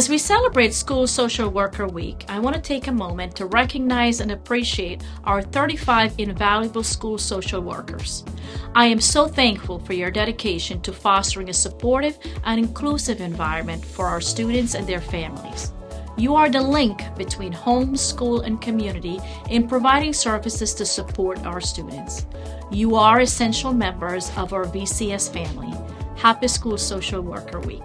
As we celebrate School Social Worker Week, I want to take a moment to recognize and appreciate our 35 invaluable school social workers. I am so thankful for your dedication to fostering a supportive and inclusive environment for our students and their families. You are the link between home, school, and community in providing services to support our students. You are essential members of our VCS family. Happy School Social Worker Week.